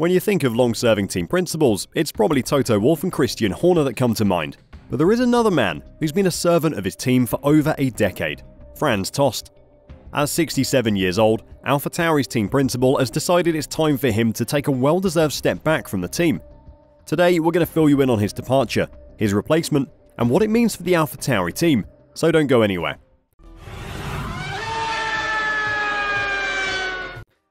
When you think of long serving team principals, it's probably Toto Wolff and Christian Horner that come to mind. But there is another man who's been a servant of his team for over a decade Franz Tost. At 67 years old, AlphaTauri's team principal has decided it's time for him to take a well deserved step back from the team. Today, we're going to fill you in on his departure, his replacement, and what it means for the AlphaTauri team, so don't go anywhere.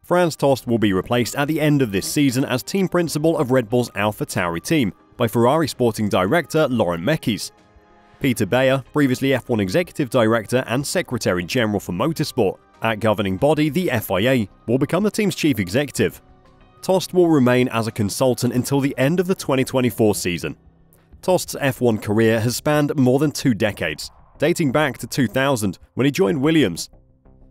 Franz Tost will be replaced at the end of this season as team principal of Red Bull's AlphaTauri team by Ferrari sporting director Laurent Mekies. Peter Bayer, previously F1 executive director and secretary general for motorsport at governing body the FIA, will become the team's chief executive. Tost will remain as a consultant until the end of the 2024 season. Tost's F1 career has spanned more than two decades, dating back to 2000 when he joined Williams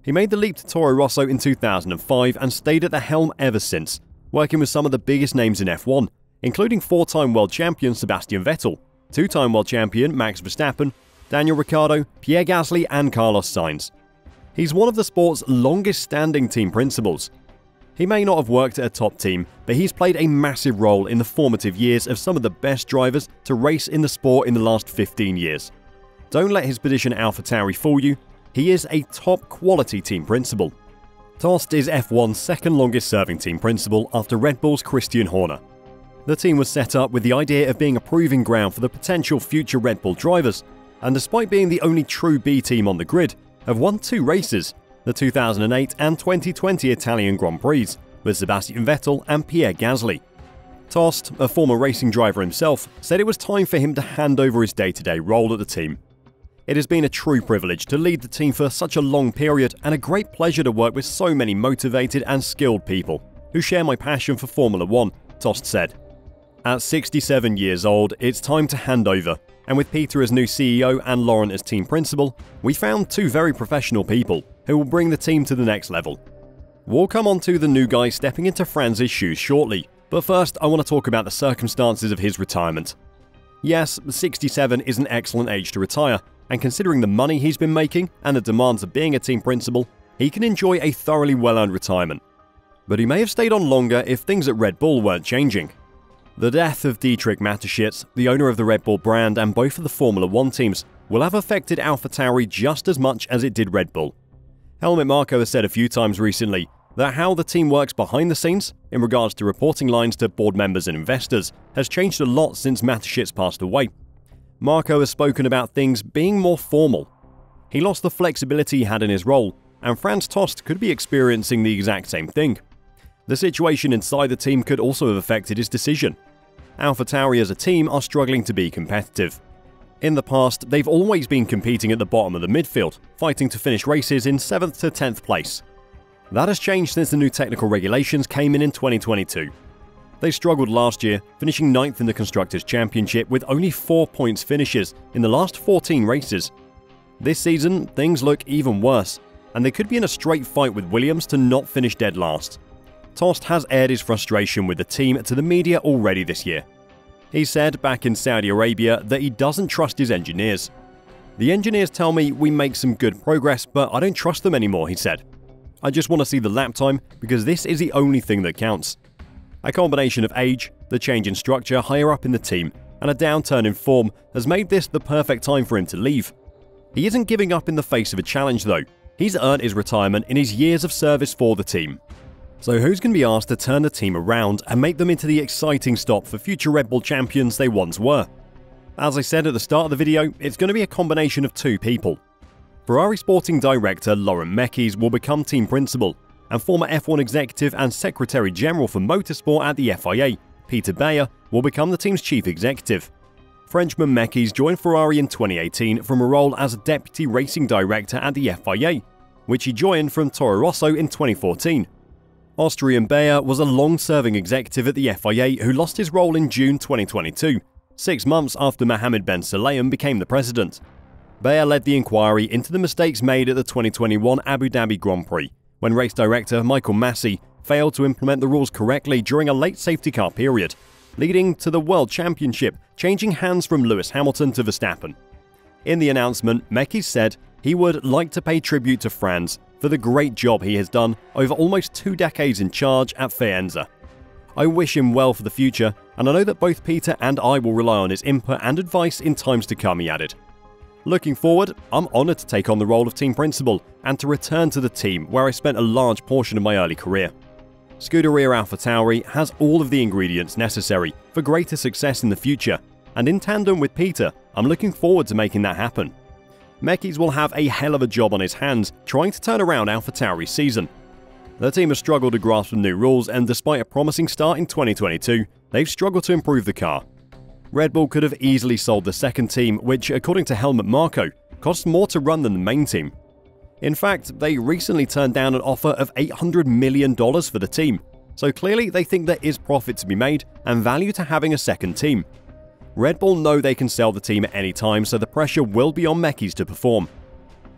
he made the leap to Toro Rosso in 2005 and stayed at the helm ever since, working with some of the biggest names in F1, including four time world champion Sebastian Vettel, two time world champion Max Verstappen, Daniel Ricciardo, Pierre Gasly, and Carlos Sainz. He's one of the sport's longest standing team principals. He may not have worked at a top team, but he's played a massive role in the formative years of some of the best drivers to race in the sport in the last 15 years. Don't let his position at AlphaTauri fool you, he is a top quality team principal. Tost is F1's second longest serving team principal after Red Bull's Christian Horner. The team was set up with the idea of being a proving ground for the potential future Red Bull drivers, and despite being the only true B team on the grid, have won two races the 2008 and 2020 Italian Grand Prix with Sebastian Vettel and Pierre Gasly. Tost, a former racing driver himself, said it was time for him to hand over his day to day role at the team it has been a true privilege to lead the team for such a long period and a great pleasure to work with so many motivated and skilled people who share my passion for Formula One, Tost said. At 67 years old, it's time to hand over, and with Peter as new CEO and Laurent as team principal, we found two very professional people who will bring the team to the next level. We'll come on to the new guy stepping into Franz's shoes shortly, but first I want to talk about the circumstances of his retirement. Yes, 67 is an excellent age to retire, and considering the money he's been making and the demands of being a team principal, he can enjoy a thoroughly well earned retirement. But he may have stayed on longer if things at Red Bull weren't changing. The death of Dietrich Mateschitz, the owner of the Red Bull brand and both of the Formula One teams, will have affected AlphaTauri just as much as it did Red Bull. Helmut Marko has said a few times recently that how the team works behind the scenes, in regards to reporting lines to board members and investors, has changed a lot since Mateschitz passed away, Marko has spoken about things being more formal. He lost the flexibility he had in his role, and Franz Tost could be experiencing the exact same thing. The situation inside the team could also have affected his decision. AlphaTauri as a team are struggling to be competitive. In the past, they've always been competing at the bottom of the midfield, fighting to finish races in 7th to 10th place. That has changed since the new technical regulations came in in 2022. They struggled last year, finishing ninth in the Constructors' Championship with only 4 points finishes in the last 14 races. This season, things look even worse, and they could be in a straight fight with Williams to not finish dead last. Tost has aired his frustration with the team to the media already this year. He said back in Saudi Arabia that he doesn't trust his engineers. The engineers tell me we make some good progress, but I don't trust them anymore, he said. I just want to see the lap time because this is the only thing that counts. A combination of age, the change in structure higher up in the team, and a downturn in form has made this the perfect time for him to leave. He isn't giving up in the face of a challenge though. He's earned his retirement in his years of service for the team. So who's going to be asked to turn the team around and make them into the exciting stop for future Red Bull champions they once were? As I said at the start of the video, it's going to be a combination of two people. Ferrari sporting director Laurent Mekies will become team principal, and former F1 executive and Secretary General for Motorsport at the FIA, Peter Bayer, will become the team's chief executive. Frenchman Mekies joined Ferrari in 2018 from a role as a deputy racing director at the FIA, which he joined from Toro Rosso in 2014. Austrian Bayer was a long serving executive at the FIA who lost his role in June 2022, six months after Mohammed Ben Sulayem became the president. Bayer led the inquiry into the mistakes made at the 2021 Abu Dhabi Grand Prix, when race director Michael Masi failed to implement the rules correctly during a late safety car period, leading to the World Championship changing hands from Lewis Hamilton to Verstappen. In the announcement, Mekies said he would like to pay tribute to Franz for the great job he has done over almost two decades in charge at Faenza. I wish him well for the future, and I know that both Peter and I will rely on his input and advice in times to come, he added. Looking forward, I'm honoured to take on the role of team principal and to return to the team where I spent a large portion of my early career. Scuderia AlphaTauri has all of the ingredients necessary for greater success in the future, and in tandem with Peter, I'm looking forward to making that happen. Mekies will have a hell of a job on his hands trying to turn around AlphaTauri's season. The team has struggled to grasp the new rules, and despite a promising start in 2022, they've struggled to improve the car. Red Bull could have easily sold the second team, which, according to Helmut Marko, costs more to run than the main team. In fact, they recently turned down an offer of $800 million for the team, so clearly they think there is profit to be made and value to having a second team. Red Bull know they can sell the team at any time, so the pressure will be on Mekies to perform.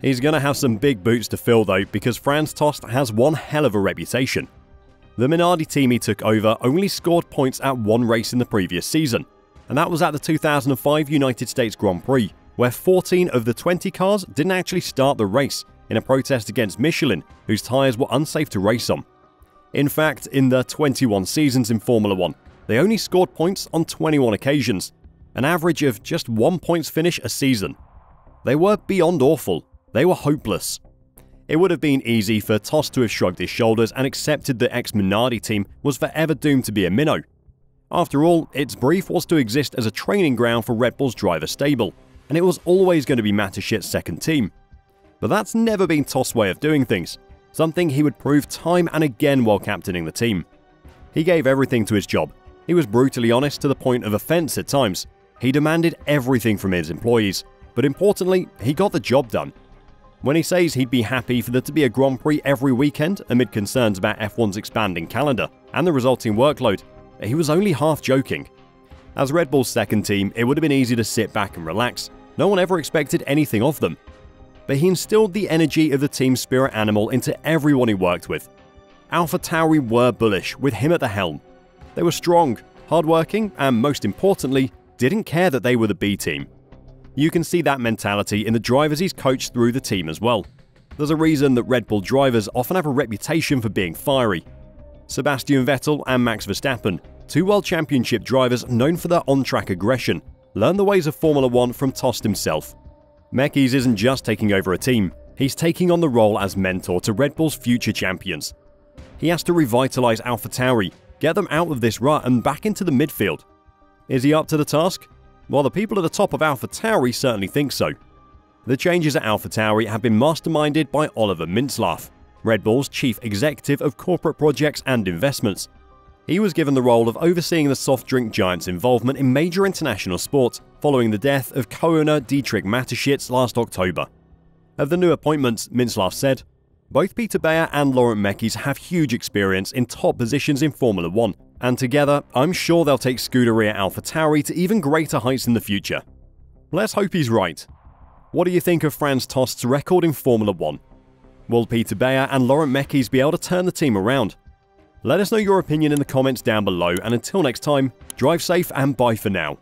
He's going to have some big boots to fill though, because Franz Tost has one hell of a reputation. The Minardi team he took over only scored points at one race in the previous season, and that was at the 2005 United States Grand Prix, where 14 of the 20 cars didn't actually start the race in a protest against Michelin, whose tyres were unsafe to race on. In fact, in their 21 seasons in Formula 1, they only scored points on 21 occasions, an average of just one points finish a season. They were beyond awful, they were hopeless. It would have been easy for Tost to have shrugged his shoulders and accepted the ex Minardi team was forever doomed to be a minnow. After all, its brief was to exist as a training ground for Red Bull's driver stable, and it was always going to be Mateschitz's second team. But that's never been Tost's way of doing things, something he would prove time and again while captaining the team. He gave everything to his job. He was brutally honest to the point of offence at times. He demanded everything from his employees, but importantly, he got the job done. When he says he'd be happy for there to be a Grand Prix every weekend amid concerns about F1's expanding calendar and the resulting workload, he was only half joking. As Red Bull's second team, it would have been easy to sit back and relax. No one ever expected anything of them, but he instilled the energy of the team spirit animal into everyone he worked with. Alpha Tauri were bullish, with him at the helm. They were strong, hardworking, and most importantly, didn't care that they were the B team. You can see that mentality in the drivers he's coached through the team as well. There's a reason that Red Bull drivers often have a reputation for being fiery. Sebastian Vettel and Max Verstappen, two World Championship drivers known for their on track aggression, learn the ways of Formula One from Tost himself. Mekies isn't just taking over a team, he's taking on the role as mentor to Red Bull's future champions. He has to revitalise AlphaTauri, get them out of this rut and back into the midfield. Is he up to the task? Well, the people at the top of AlphaTauri certainly think so. The changes at AlphaTauri have been masterminded by Oliver Mintzlaff, Red Bull's chief executive of corporate projects and investments, he was given the role of overseeing the soft drink giant's involvement in major international sports following the death of co-owner Dietrich Mateschitz last October. Of the new appointments, Mintzlaff said, both Peter Bayer and Laurent Mekies have huge experience in top positions in Formula 1, and together, I'm sure they'll take Scuderia AlphaTauri to even greater heights in the future. Let's hope he's right. What do you think of Franz Tost's record in Formula 1? Will Peter Bayer and Laurent Mekies be able to turn the team around? Let us know your opinion in the comments down below, and until next time, drive safe and bye for now.